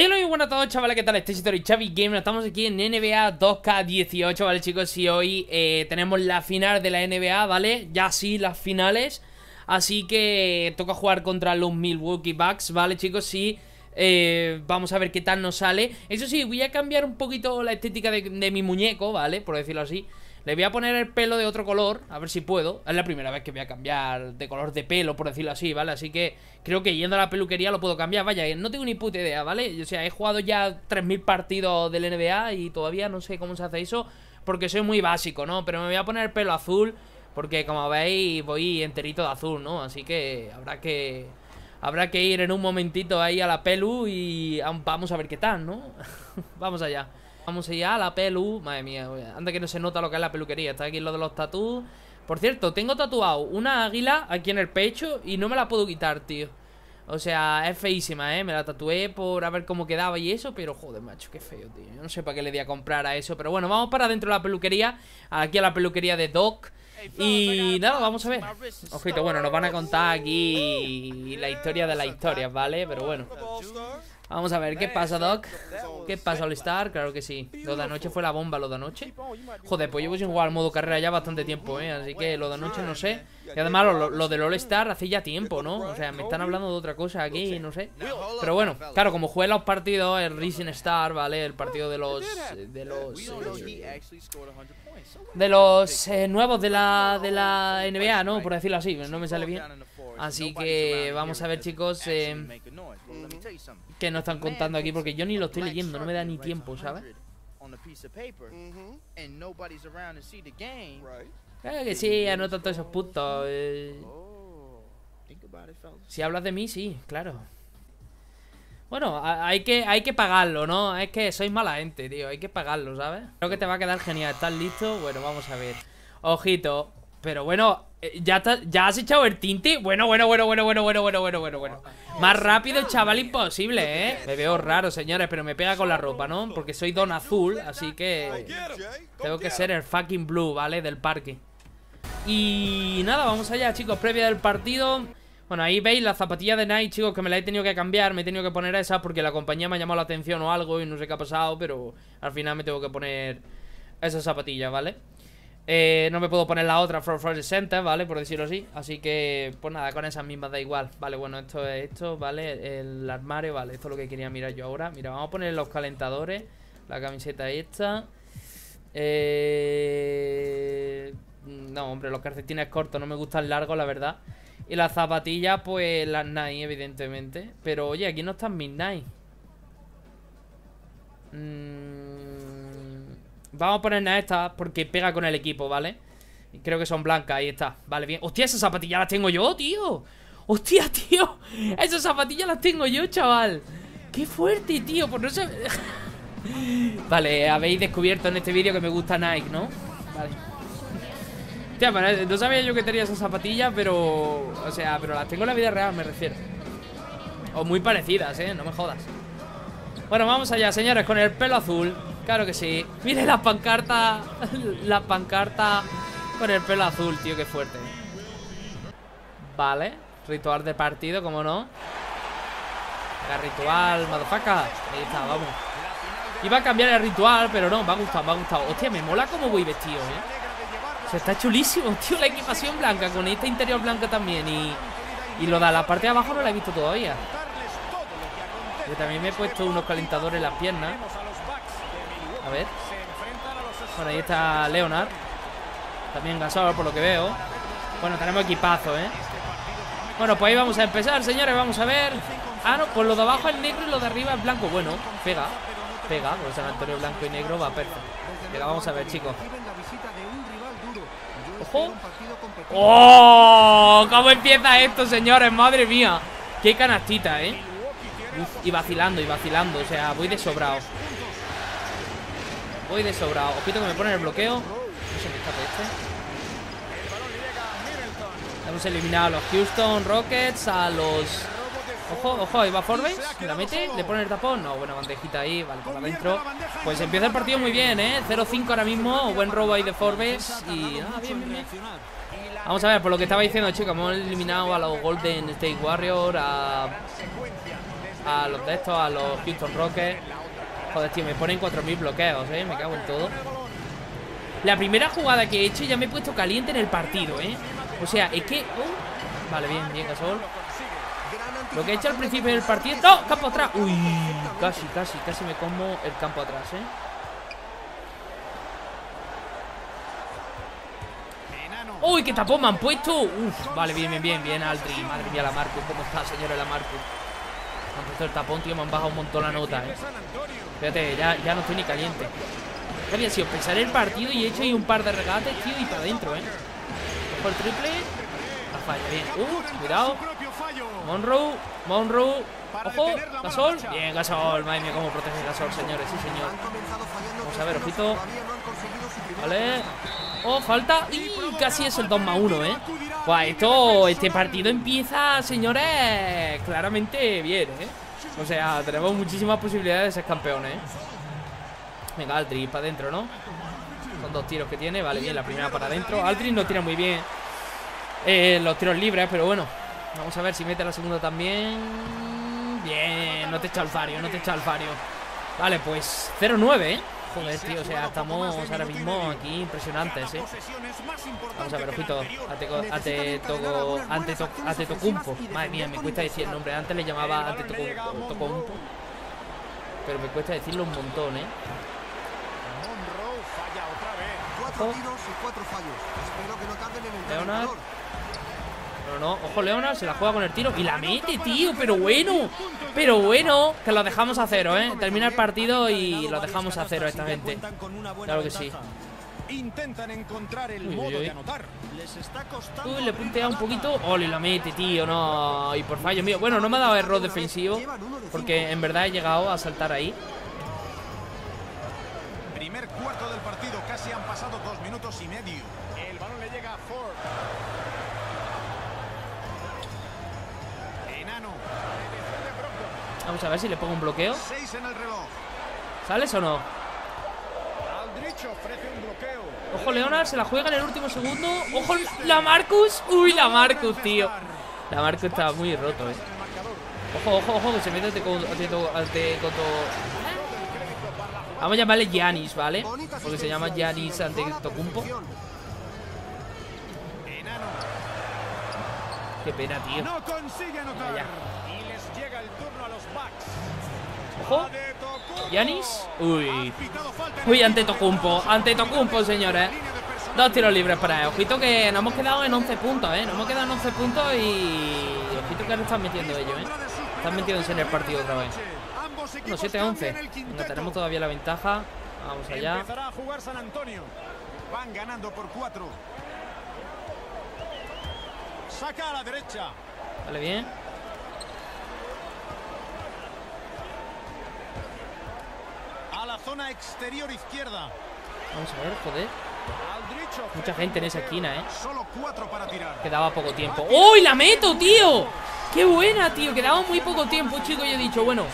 Hey, hola y buenas a todos chavales, ¿qué tal? Este es History Chavi Gamer, estamos aquí en NBA 2K18, ¿vale chicos? Y hoy eh, tenemos la final de la NBA, ¿vale? Ya sí, las finales Así que toca jugar contra los Milwaukee Bucks, ¿vale chicos? Sí, eh, vamos a ver qué tal nos sale Eso sí, voy a cambiar un poquito la estética de mi muñeco, ¿vale? Por decirlo así le voy a poner el pelo de otro color, a ver si puedo. Es la primera vez que voy a cambiar de color de pelo, por decirlo así, ¿vale? Así que creo que yendo a la peluquería lo puedo cambiar. Vaya, no tengo ni puta idea, ¿vale? O sea, he jugado ya 3.000 partidos del NBA y todavía no sé cómo se hace eso porque soy muy básico, ¿no? Pero me voy a poner el pelo azul porque como veis voy enterito de azul, ¿no? Así que habrá que... Habrá que ir en un momentito ahí a la pelu y vamos a ver qué tal, ¿no? vamos allá. Vamos allá a la pelu. Madre mía, anda que no se nota lo que es la peluquería. Está aquí lo de los tatús. Por cierto, tengo tatuado una águila aquí en el pecho y no me la puedo quitar, tío. O sea, es feísima, ¿eh? Me la tatué por a ver cómo quedaba y eso, pero joder, macho, qué feo, tío. Yo no sé para qué le di a comprar a eso, pero bueno, vamos para dentro de la peluquería. Aquí a la peluquería de Doc. Y nada, vamos a ver. Ojito, bueno, nos van a contar aquí la historia de la historia, ¿vale? Pero bueno. Vamos a ver, ¿qué pasa, Doc? ¿Qué pasa, All-Star? Claro que sí Lo de anoche fue la bomba, lo de anoche Joder, pues llevo sin jugar al modo carrera ya bastante tiempo, ¿eh? Así que lo de anoche no sé Y además lo, lo del All-Star hace ya tiempo, ¿no? O sea, me están hablando de otra cosa aquí, no sé Pero bueno, claro, como jugué los partidos El Rising Star, ¿vale? El partido de los... De los... Eh, de los eh, nuevos de la, de la NBA, ¿no? Por decirlo así, no me sale bien Así que vamos a ver, chicos eh, Que nos están contando aquí Porque yo ni lo estoy leyendo, no me da ni tiempo, ¿sabes? Claro que sí, anota todos esos puntos eh. Si hablas de mí, sí, claro bueno, hay que, hay que pagarlo, ¿no? Es que sois mala gente, tío Hay que pagarlo, ¿sabes? Creo que te va a quedar genial ¿Estás listo? Bueno, vamos a ver Ojito Pero bueno, eh, ¿Ya, ¿Ya has echado el tinte? Bueno, bueno, bueno, bueno, bueno, bueno, bueno, bueno, bueno, bueno Más rápido, chaval, imposible, ¿eh? Me veo raro, señores, pero me pega con la ropa, ¿no? Porque soy don azul, así que Tengo que ser el fucking blue, ¿vale? Del parque Y nada, vamos allá, chicos Previa del partido Bueno, ahí veis la zapatilla de Nike, chicos Que me la he tenido que cambiar, me he tenido que poner esa Porque la compañía me ha llamado la atención o algo Y no sé qué ha pasado, pero al final me tengo que poner Esa zapatilla, ¿vale? Eh, no me puedo poner la otra For the Center, ¿vale? Por decirlo así. Así que, pues nada, con esas mismas da igual. Vale, bueno, esto es esto, ¿vale? El armario, vale, esto es lo que quería mirar yo ahora. Mira, vamos a poner los calentadores. La camiseta esta. Eh... No, hombre, los calcetines cortos No me gustan largos, la verdad. Y las zapatillas, pues las Nike, evidentemente. Pero, oye, aquí no están mis Nike. Mmm Vamos a ponernos esta porque pega con el equipo, ¿vale? Creo que son blancas, ahí está. Vale, bien. Hostia, esas zapatillas las tengo yo, tío. Hostia, tío. Esas zapatillas las tengo yo, chaval. Qué fuerte, tío. Por no sé. Vale, habéis descubierto en este vídeo que me gusta Nike, ¿no? Vale. Hostia, no sabía yo que tenía esas zapatillas, pero... O sea, pero las tengo en la vida real, me refiero. O muy parecidas, ¿eh? No me jodas. Bueno, vamos allá, señores, con el pelo azul Claro que sí. Mire la pancarta. La pancarta con el pelo azul, tío, qué fuerte. Vale. Ritual de partido, como no. La ritual, motherfucker. Ahí está, vamos. Iba a cambiar el ritual, pero no, me ha gustado, me ha gustado. Hostia, me mola cómo voy vestido, eh. O sea, está chulísimo, tío, la equipación blanca, con esta interior blanca también. Y, y lo de la parte de abajo no la he visto todavía. Yo también me he puesto unos calentadores en las piernas. A ver. Bueno, ahí está Leonard. También Gasol, por lo que veo. Bueno, tenemos equipazo, ¿eh? Bueno, pues ahí vamos a empezar, señores. Vamos a ver. Ah, no, pues lo de abajo es negro y lo de arriba es blanco. Bueno, pega. Pega, pues San Antonio blanco y negro va perfecto. Venga, vamos a ver, chicos. ¡Ojo! ¡Oh! ¿Cómo empieza esto, señores? Madre mía. Qué canastita, ¿eh? y vacilando, y vacilando. O sea, voy de sobrado. Voy de sobrado. Ojito que me ponen el bloqueo. No se me escape este. Hemos eliminado a los Houston Rockets, a los... Ojo, ojo, ahí va Forbes, la mete, le pone el tapón, no, buena bandejita ahí, vale, por adentro Pues empieza el partido muy bien, eh, 0-5 ahora mismo, buen robo ahí de Forbes Y bien, bien, bien Vamos a ver, por lo que estaba diciendo, chicos, hemos eliminado a los Golden State Warriors, a a los de estos, a los Houston Rockets. Me ponen 4.000 bloqueos, ¿eh? Me cago en todo. La primera jugada que he hecho ya me he puesto caliente en el partido, ¿eh? O sea, es que... uh, vale, bien, bien, Gasol. Lo que he hecho al principio del partido... ¡No! ¡Campo atrás! Uy, casi, casi, casi me como el campo atrás, ¿eh? ¡Uy, qué tapón me han puesto! Uf, vale, bien, bien, bien, bien, Aldri Madre mía, la Marco, ¿cómo está, señora la Marco? Han puesto el tapón, tío, me han bajado un montón la nota, ¿eh? Fíjate, ya, ya no estoy ni caliente. ¿Qué había sido? Pensar el partido y he hecho ahí un par de regates, tío, y para adentro, ¿eh? El triple. La falla, bien. Uh, cuidado. Monroe, Monroe. Ojo, Gasol. Bien, Gasol, madre mía, cómo protege Gasol, señores, sí, señor. Vamos a ver, ojito. Vale. Oh, falta. Y casi es el 2 más 1, ¿eh? Buah, esto, este partido empieza, señores Claramente bien, ¿eh? O sea, tenemos muchísimas posibilidades de ser campeones, ¿eh? Venga, Aldridge para adentro, ¿no? Son dos tiros que tiene, vale, bien, la primera para adentro Aldridge no tira muy bien eh, Los tiros libres, pero bueno Vamos a ver si mete la segunda también Bien, no te echa el fario, no te echa el fario Vale, pues 0-9, ¿eh? Joder, tío, o sea, estamos ahora mismo aquí impresionantes, ¿eh? Vamos a ver, ojito Ante toco Ante Ante Tocumpo. Madre mía, me cuesta decir el nombre. Antes le llamaba Ante Tocumpo. Pero me cuesta decirlo un montón, ¿eh? Cuatro tiros y cuatro fallos. Espero que no tarden en el Leonard. No, ojo Leonard, se la juega con el tiro Y la mete, tío, pero bueno Pero bueno, que lo dejamos a cero, eh Termina el partido y lo dejamos a cero esta gente Claro que sí Intentan encontrar el modo de anotar. Uy, le puntea un poquito. Ole, la mete, tío, no. Y por fallo mío. Bueno, no me ha dado error defensivo. Porque en verdad he llegado a saltar ahí. Primer cuarto del partido. Casi han pasado dos minutos y medio. El balón le llega a Ford. Vamos a ver si le pongo un bloqueo. ¿Sales o no? Ojo, Leonard se la juega en el último segundo. Ojo, la Marcus. Uy, la Marcus, tío. La Marcus está muy roto, eh. Ojo, ojo, ojo, que se mete ante Vamos a llamarle Giannis, ¿vale? Porque se llama Giannis ante Tocumpo. Qué pena, tío. Ojo. Yanis. Uy. Uy, ante Tocumpo. Ante Tocumpo, señores. Dos tiros libres para él. Ojito que nos hemos quedado en 11 puntos, ¿eh? Nos hemos quedado en 11 puntos y... Ojito que ahora están metiendo ellos, ¿eh? Están metiéndose en el partido otra vez. Bueno, 7-11. No tenemos todavía la ventaja. Vamos allá. a jugar San Antonio. Van ganando por 4. Saca a la derecha. Vale, bien. Zona exterior izquierda. Vamos a ver, joder. Mucha gente en esa esquina, ¿eh? Quedaba poco tiempo. ¡Uy, la meto, tío! ¡Qué buena, tío! Quedaba muy poco tiempo, chico. Y he dicho, bueno,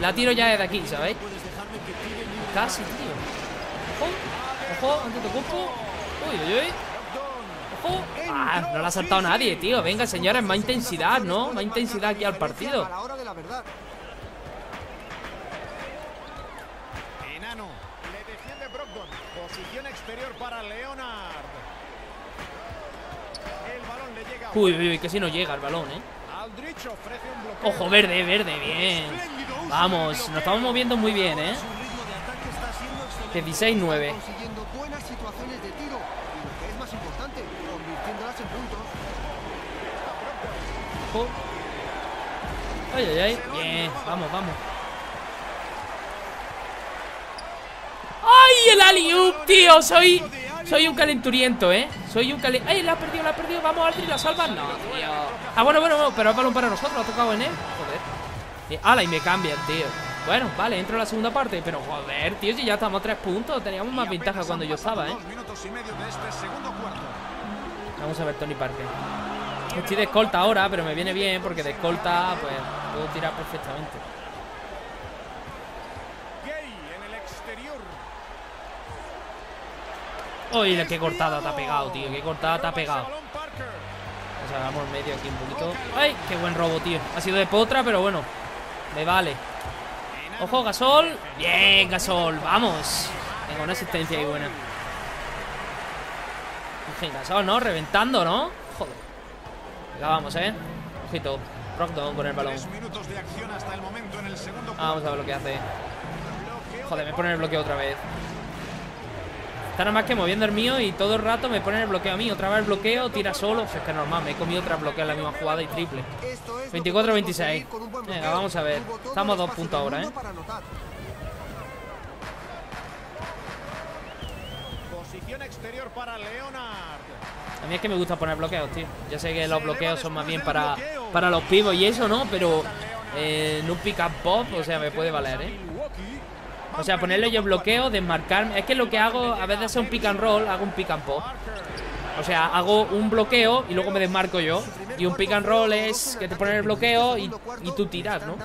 la tiro ya desde aquí, ¿sabéis? Casi, tío. Ojo, ojo, ante tu cuerpo. Uy, uy, uy. Ojo. Ah, no la ha saltado nadie, tío. Venga, señores, más intensidad, ¿no? Más intensidad aquí al partido. Para Leonard. Uy, uy, uy, que si no llega el balón, ¿eh? Ojo, verde, verde, bien. Vamos, nos estamos moviendo muy bien, ¿eh? 16-9. Ojo. Ay, ay, ay. Bien, vamos, vamos. ¡Ay, el Aliup, tío! Soy soy un calenturiento, ¿eh? Soy un calenturiento ¡Ay, la ha perdido, la ha perdido! ¿Vamos, Aldri, la salva? No, tío Ah, bueno, bueno, bueno Pero es balón para nosotros, ha tocado en él Joder ¡Hala! Y me cambian, tío Bueno, vale, entro a la segunda parte Pero joder, tío, si ya estamos a tres puntos Teníamos más ventaja cuando yo estaba, ¿eh? Vamos a ver Tony Parker Estoy de escolta ahora, pero me viene bien Porque de escolta, pues, puedo tirar perfectamente Uy, qué cortada te ha pegado, tío. Qué cortada te ha pegado. O sea, vamos medio aquí un poquito. ¡Ay! Qué buen robo, tío. Ha sido de potra, pero bueno. Me vale. Ojo, Gasol. Bien, Gasol. Vamos. Venga, una asistencia ahí buena. Gasol, ¿no? Reventando, ¿no? Joder. Venga, vamos, ¿eh? Ojito. Rockdown con el balón. Vamos a ver lo que hace. Joder, me pone el bloqueo otra vez. Está nada más que moviendo el mío y todo el rato me pone el bloqueo a mí. Otra vez el bloqueo, tira solo. es que normal, me he comido otra bloqueo en la misma jugada y triple. 24-26. Venga, vamos a ver. Estamos a dos puntos ahora, ¿eh? Posición exterior para Leonard. A mí es que me gusta poner bloqueos, tío. Ya sé que los bloqueos son más bien para, para los pivos y eso, ¿no? Pero eh, en un pick up pop, o sea, me puede valer, ¿eh? O sea, ponerle yo bloqueo, desmarcarme. Es que lo que hago, a veces es un pick and roll, hago un pick and pop. O sea, hago un bloqueo y luego me desmarco yo. Y un pick and roll es que te ponen el bloqueo y, tú tiras, ¿no?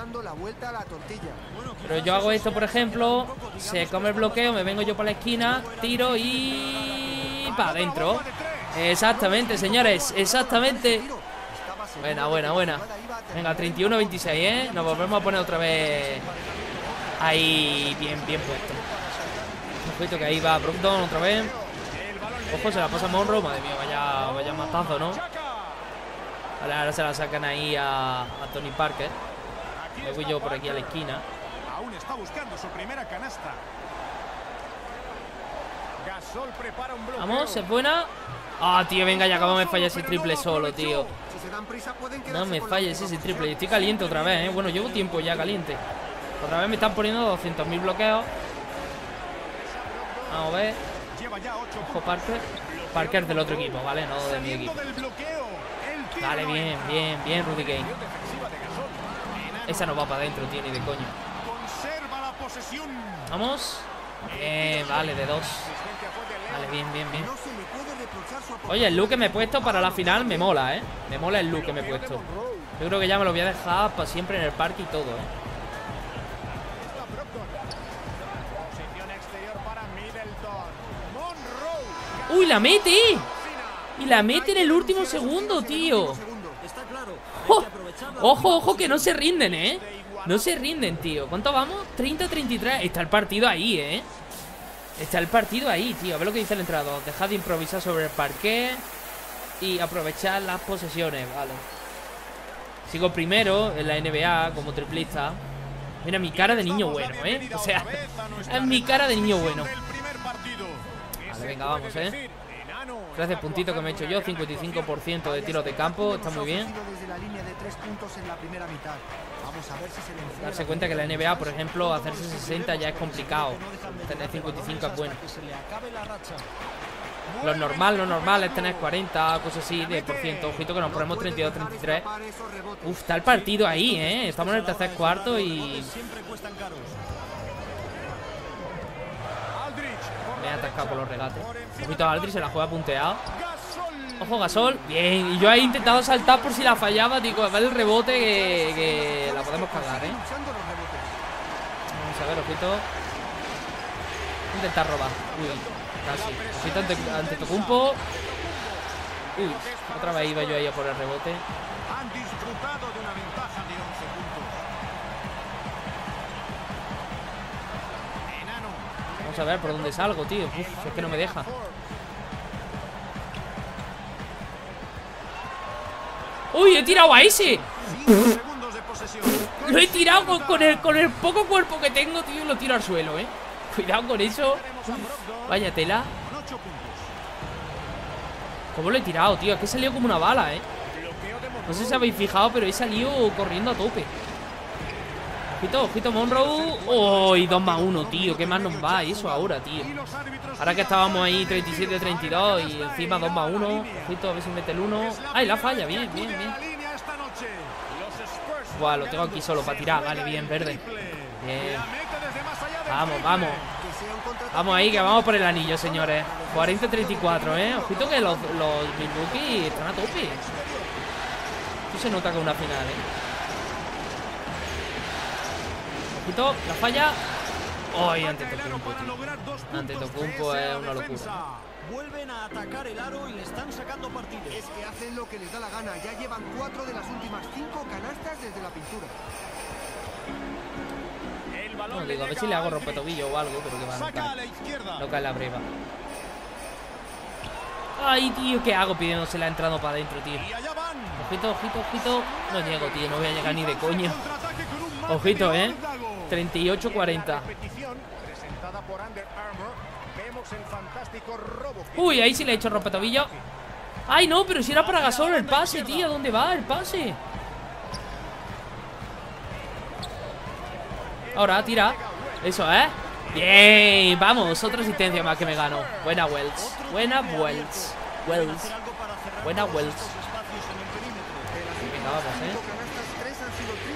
Pero yo hago esto, por ejemplo, se come el bloqueo, me vengo yo para la esquina, tiro y... para adentro. Exactamente, señores, exactamente. Buena, buena, buena. Venga, 31-26, ¿eh? Nos volvemos a poner otra vez Ahí bien, bien puesto. Ojito que ahí va Brogdon otra vez. Ojo, se la pasa Monroe. Madre mía, vaya, vaya matazo, ¿no? Vale, ahora se la sacan ahí a, Tony Parker. Me voy yo por aquí a la esquina. Aún está buscando su primera canasta. Vamos, es buena. Ah, tío, venga, ya acabamos de fallar ese triple solo, tío. No me falles ese triple. Estoy caliente otra vez, ¿eh? Bueno, llevo tiempo ya caliente. Otra vez me están poniendo 200.000 bloqueos. Vamos a ver. Ojo Parker. Parker del otro equipo, ¿vale? No de mi equipo. Vale, bien, bien, bien, Rudy Gay. Esa no va para adentro, tío, ni de coño. Vamos. Bien, vale, de dos. Vale, bien, bien, bien. Oye, el look que me he puesto para la final me mola, ¿eh? Me mola el look que me he puesto. Yo creo que ya me lo voy a dejar para siempre en el parque y todo, ¿eh? ¡Uy, la mete! Y la mete en el último segundo, tío Ojo, ojo, que no se rinden, ¿eh? No se rinden, tío ¿Cuánto vamos? 30-33 Está el partido ahí, ¿eh? Está el partido ahí, tío A ver lo que dice el entrenador Dejad de improvisar sobre el parque Y aprovechar las posesiones, vale Sigo primero en la NBA como triplista Mira mi cara de niño bueno, ¿eh? O sea, es mi cara de niño bueno venga, vamos, ¿eh? 13 puntitos que me he hecho yo, 55% de tiros de campo, está muy bien. Darse cuenta que la NBA, por ejemplo, hacerse 60 ya es complicado. Tener 55 es bueno. Lo normal, lo normal es tener 40, cosas así de por ciento. Ojito que nos ponemos 32-33. Uf, está el partido ahí, ¿eh? Estamos en el tercer cuarto y... Me ha atascado por los regates. Ojito a Aldri, se la juega punteado. Ojo Gasol, bien. Y yo he intentado saltar por si la fallaba, digo, ver el rebote que, la podemos cargar, ¿eh? Vamos a ver, ojito. Intentar robar. Uy, casi. Ojito ante, ante Tocumpo. Uy, otra vez iba yo ahí a por el rebote. Vamos a ver por dónde salgo, tío. Es que no me deja. ¡Uy! ¡He tirado a ese! Lo he tirado con, el, con el poco cuerpo que tengo, tío. Lo tiro al suelo, ¿eh? Cuidado con eso. Vaya tela. ¿Cómo lo he tirado, tío? Es que he salido como una bala, ¿eh? No sé si habéis fijado, pero he salido corriendo a tope. Ojito, ojito Monroe. Oh, y 2 más 1, tío. Qué más nos va eso ahora, tío. Ahora que estábamos ahí 37-32 Y encima 2 más 1 Ojito, a ver si mete el 1 Ay, la falla, bien, bien, bien. Buah, lo tengo aquí solo para tirar. Vale, bien, verde. Vamos, vamos. Vamos ahí, que vamos por el anillo, señores. 40-34, eh Ojito que los, los Milwaukee están a tope. Esto se nota es una final, eh Quito, la falla. Hoy ante Tocumpo, Ante Tocumpo es una locura. Vuelven a atacar el aro y le están sacando partidos. Es que hacen lo que les da la gana. Ya llevan cuatro de las últimas cinco canastas desde la pintura. No, digo, a ver si le hago rompetobillo o algo, pero que va, no cae. No cae la breva. Ay, tío, ¿qué hago pidiéndose la entrada para adentro, tío? Ojito, ojito, ojito. No llego, tío, no voy a llegar ni de coña. Ojito, ¿eh? 38-40. Uy, ahí sí le he hecho rompetobillo. Ay, no, pero si era para Gasol el pase, tío. ¿Dónde va el pase? Ahora, tira. Eso, ¿eh? Bien, vamos, otra asistencia más que me gano. Buena Wells. Buena Wells. Wells. Buena Wells. Venga, vamos, ¿eh?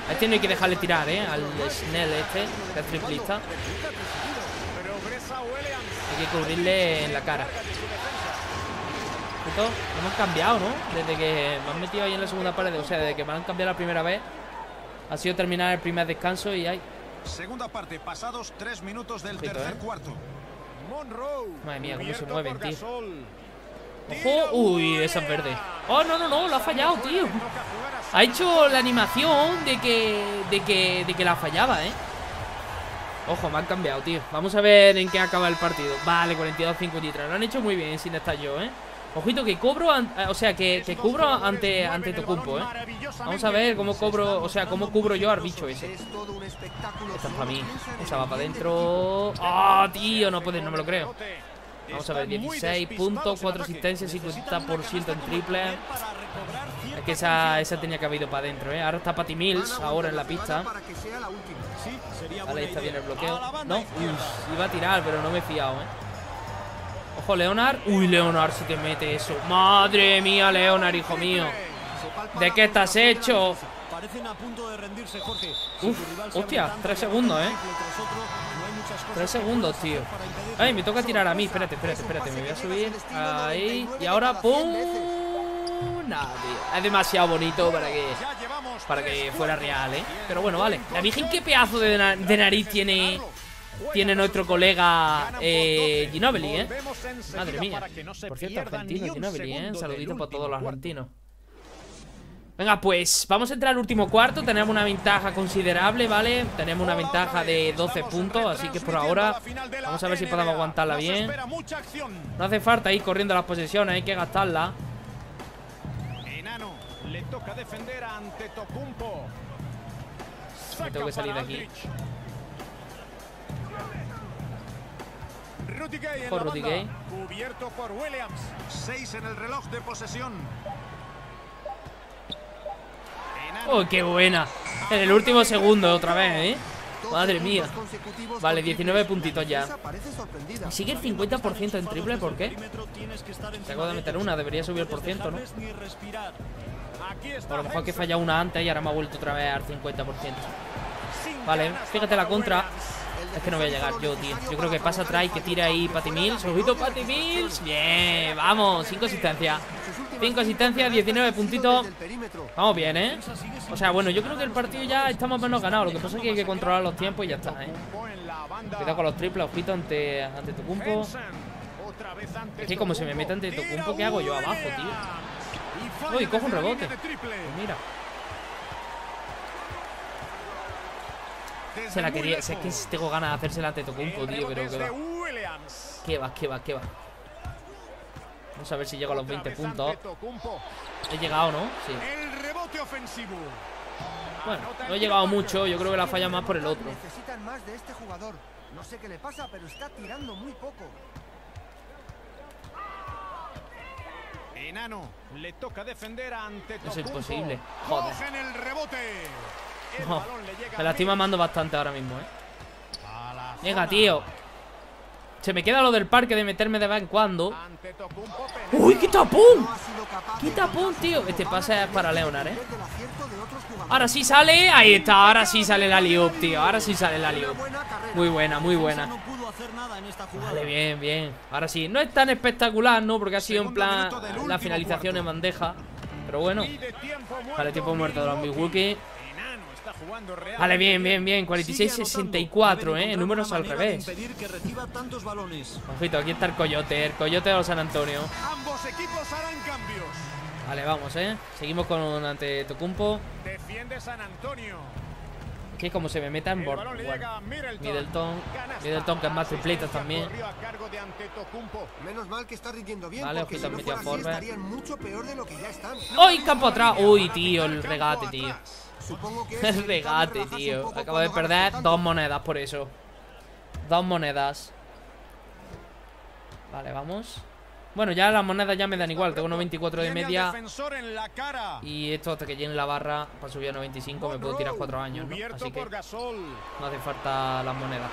A este no hay que dejarle tirar, ¿eh? Al Snell este, que es triplista. Hay que cubrirle en la cara. Esto hemos cambiado, ¿no? Desde que me han metido ahí en la segunda pared, o sea, desde que me han cambiado la primera vez, ha sido terminar el primer descanso y hay Segunda parte, pasados tres minutos del tercer ¿eh? cuarto. Madre mía, cómo se mueven, tío. Ojo, uy, esa es verde. Oh, no, no, no, lo ha fallado, tío. Ha hecho la animación de que, de que, de que la fallaba, ¿eh? Ojo, me han cambiado, tío. Vamos a ver en qué acaba el partido. Vale, 42-53. Lo han hecho muy bien sin estar yo, ¿eh? Ojito que cobro, o sea, que, que cubro ante, ante Tocumpo, ¿eh? Vamos a ver cómo cobro, o sea, cómo cubro yo al bicho ese. Esta es para mí. Esa va para adentro. ¡Ah, tío! No puede, no me lo creo. Vamos a ver, 16 puntos, 4 asistencias, 50% en triple. Es que esa, esa tenía que haber ido para adentro, ¿eh? Ahora está Patty Mills, ahora en la pista. Vale, ahí está bien el bloqueo. No, iba a tirar, pero no me he fiado, ¿eh? Ojo, Leonard. Uy, Leonard, si te mete eso. Madre mía, Leonard, hijo mío. ¿De qué estás hecho? Uf, hostia, tres segundos, ¿eh? Tres segundos, tío. Ay, me toca tirar a mí. Espérate, espérate, espérate. Me voy a subir. Ahí. Y ahora, ¡pum! Nada. Es demasiado bonito para que para que fuera real, ¿eh? Pero bueno, vale. La Virgen, ¿qué pedazo de, de nariz tiene tiene nuestro colega eh, Ginobili, ¿eh? Madre mía. Por cierto, argentino Ginobili, ¿eh? Un saludito para todos los argentinos. Venga, pues vamos a entrar al último cuarto. Tenemos una ventaja considerable, ¿vale? Tenemos una ventaja de 12 puntos Así que por ahora vamos a ver si podemos aguantarla bien. No hace falta ir corriendo las posesiones Hay que gastarla. Me tengo que salir de aquí. Rudy Gay. Cubierto por Williams. Seis en el reloj de posesión. ¡Oh, qué buena! En el último segundo otra vez, ¿eh? Madre mía Vale, 19 puntitos ya Sigue el 50% en triple, ¿por qué? Tengo de meter una, debería subir el por ciento, ¿no? A lo mejor que falla una antes y ahora me ha vuelto otra vez al 50% Vale, fíjate la contra es que no voy a llegar yo, tío. Yo creo que pasa atrás y que tira ahí Patty Mills. Ojito Patty Mills. Bien, vamos. 5 asistencias. 5 asistencias, 19 puntitos. Vamos bien, ¿eh? O sea, bueno, yo creo que el partido ya o menos ganado. Lo que pasa es que hay que controlar los tiempos y ya está, ¿eh? Cuidado con los triples, ojito ante, ante Tocumpo. Es que como se me mete ante Tocumpo, ¿qué hago yo abajo, tío? Uy, cojo un rebote. Pues mira. Se la quería. Sé que tengo ganas de hacérsela ante Tocumpo, tío, pero que va. Que va, que va, que va. Vamos a ver si llego a los 20 puntos. He llegado, ¿no? Sí. Bueno, no he llegado mucho. Yo creo que la falla más por el otro. Necesitan más de este jugador. No sé qué le pasa, pero está tirando muy poco. Enano, le toca defender ante Eso es imposible. Joder. el rebote. me la estoy mamando bastante ahora mismo, ¿eh? Venga, tío. Se me queda lo del parque de meterme de vez en cuando. ¡Uy, qué tapón! ¡Qué tapón, tío! Este pase es para Leonard, ¿eh? Ahora sí sale. Ahí está, ahora sí sale la liup, tío. Ahora sí sale la liup. Muy buena, muy buena. Vale, bien, bien. Ahora sí. No es tan espectacular, ¿no? Porque ha sido en plan la finalización en bandeja. Pero bueno. Vale, tiempo muerto de los Milwaukee. Vale, bien, bien, bien 46-64, eh Números al revés Ojito, aquí está el Coyote El Coyote de los San Antonio Vale, vamos, eh Seguimos con un ante Tocumpo Defiende San Antonio que como se me meta en. Bueno, Middleton. Middleton que es más triplitos también. Menos mal que está rindiendo bien. Vale, ojito si no en fuera media así, forward. estarían mucho peor de lo que ya están. ¡Uy, campo atrás! Uy, tío, el regate, tío. Supongo que El regate, tío. Acabo de perder dos monedas por eso. Dos monedas. Vale, vamos. Bueno, ya las monedas ya me dan igual. Tengo 94 de media. Y esto hasta que llene la barra para subir a 95 me puedo tirar 4 años, ¿no? Así que no hace falta las monedas.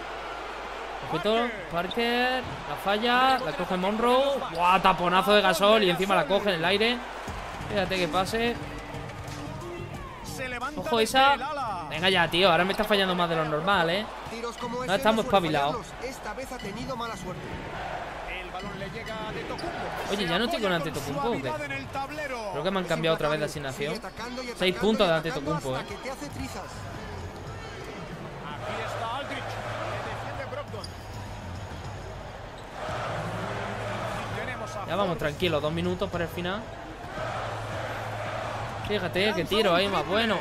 Ojito, Parker, la falla, la coge Monroe. ¡Buah! Taponazo de gasol y encima la coge en el aire. Fíjate que pase. Ojo esa. Venga ya, tío. Ahora me está fallando más de lo normal, ¿eh? No ese estamos espabilados. Oye, ¿ya no estoy con Antetokounmpo o qué? Creo que me han cambiado otra vez de asignación. Sigue atacando y Seis atacando puntos y de Antetokounmpo, eh. Ya vamos Forbes. tranquilos, dos minutos para el final. Fíjate, que tiro ahí más bueno.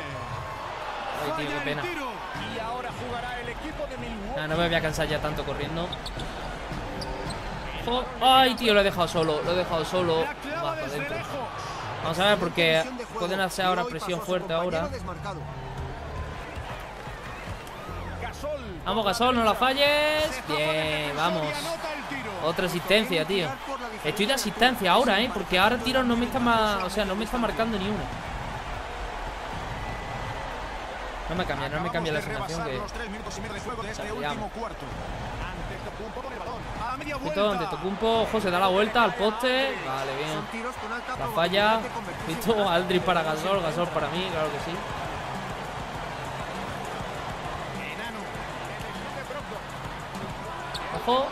Ay, tío, qué Falla el pena. tiro. Y ahora jugará el equipo de Milwaukee. Nah, no me voy a cansar ya tanto corriendo. Jo- Ay, tío, lo he dejado solo, lo he dejado solo. Vamos a ver, porque pueden hacer ahora presión fuerte ahora. Vamos, Gasol, no la falles. Bien, vamos. Otra asistencia, tío. Estoy de asistencia ahora, eh. Porque ahora tiros no me está ma- O sea, no me está marcando ni uno. No me cambia, no me cambia la rebasar que. de este Ya, último llamo. cuarto. Antetokounmpo con el balón. A la media Ojito, vuelta. Antetokounmpo, ojo, se da la vuelta al poste. Vale, bien. La falla. puntos. Aldridge para Gasol, Gasol para mí, claro que sí. Ojo.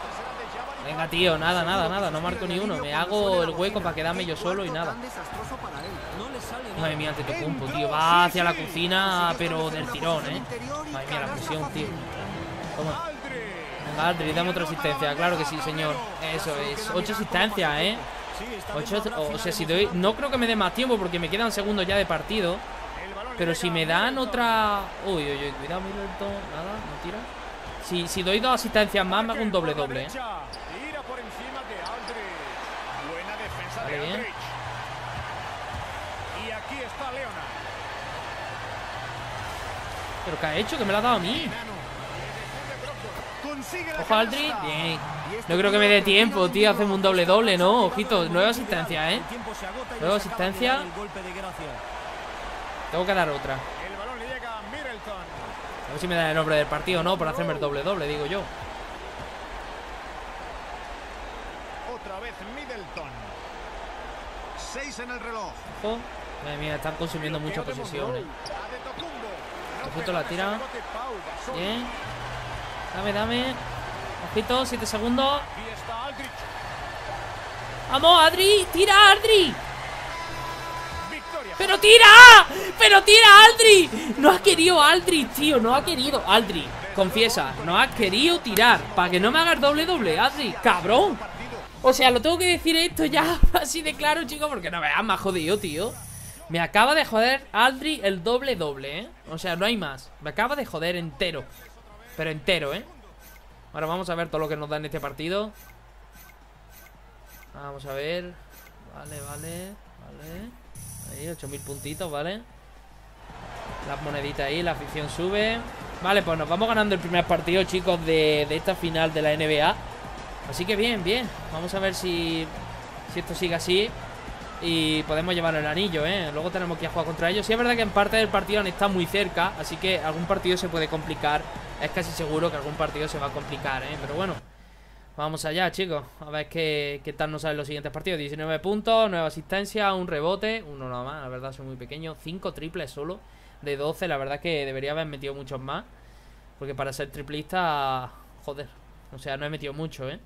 Venga, tío, nada, nada, nada, no marco ni uno. Me hago el hueco para quedarme yo solo y nada. Madre mía, Antetokounmpo, tío. Va hacia la cocina, pero del tirón, eh. Madre mía, la presión, tío. Toma. Venga, Aldridge, dame otra asistencia. Claro que sí, señor. Eso es. Ocho asistencias, eh. Ocho, o sea, si doy. No creo que me dé más tiempo porque me quedan segundos ya de partido. Pero si me dan otra. Uy, uy, uy, cuidado, Middleton. Nada, no tira. Si, si doy dos asistencias más, me hago un doble Por la doble, eh. derecha. Tira por encima de Aldrich. Buena defensa Vale, de bien. Aldrich. Pero ¿qué ha hecho? Que me lo ha dado a mí. Ojo, canasta. Bien. No creo que me dé tiempo, tío. Hacemos un doble doble, ¿no? Ojito, nueva asistencia, ¿eh? Nueva asistencia. Tengo que dar otra. A ver si me da el nombre del partido, ¿no? Por hacerme el doble doble, digo yo. Otra vez Middleton. Seis en el reloj. Ojo. Madre mía, están consumiendo mucha Bloqueo de posesión. Monroe. Antetokounmpo. No Ojito, la tira. Bien. Dame, dame. Ojito, 7 segundos. ¡Vamos, Adri! ¡Tira, Adri! Victoria. ¡Pero tira! ¡Pero tira, Aldri! No ha querido Aldri, tío, no ha querido Aldri, confiesa, no ha querido tirar Para que no me hagas doble doble, Aldri, cabrón O sea, lo tengo que decir esto ya así de claro, chicos Porque no veas, me ha jodido, tío Me acaba de joder Aldri el doble doble, ¿eh? O sea, no hay más. Me acaba de joder entero. Pero entero, ¿eh? Ahora vamos a ver todo lo que nos da en este partido. Vamos a ver. Vale, vale, vale. Ahí, 8000 puntitos, ¿vale? Las moneditas ahí, la afición sube. Vale, pues nos vamos ganando el primer partido, chicos, de, de esta final de la NBA Así que bien, bien. Vamos a ver si, si esto sigue así Y podemos llevar el anillo, ¿eh? Luego tenemos que jugar contra ellos Sí es verdad que en parte del partido han estado muy cerca Así que algún partido se puede complicar Es casi seguro que algún partido se va a complicar, ¿eh? Pero bueno Vamos allá, chicos. A ver qué, qué tal nos salen los siguientes partidos. 19 puntos, 9 asistencias, un rebote. Uno nada más, la verdad, soy muy pequeño. 5 triples solo. De 12, la verdad que debería haber metido muchos más. Porque para ser triplista, joder. O sea, no he metido mucho, ¿eh?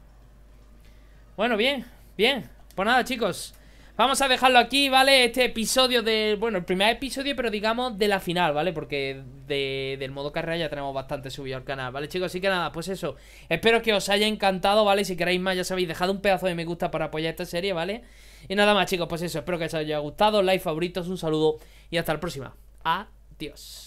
Bueno, bien, bien. Pues nada, chicos. Vamos a dejarlo aquí, ¿vale? Este episodio de... Bueno, el primer episodio, pero digamos de la final, ¿vale? Porque de, del modo carrera ya tenemos bastante subido al canal, ¿vale, chicos? Así que nada, pues eso. Espero que os haya encantado, ¿vale? Si queréis más, ya sabéis, dejad un pedazo de me gusta para apoyar esta serie, ¿vale? Y nada más, chicos, pues eso. Espero que os haya gustado. Like, favoritos, un saludo y hasta la próxima. Adiós.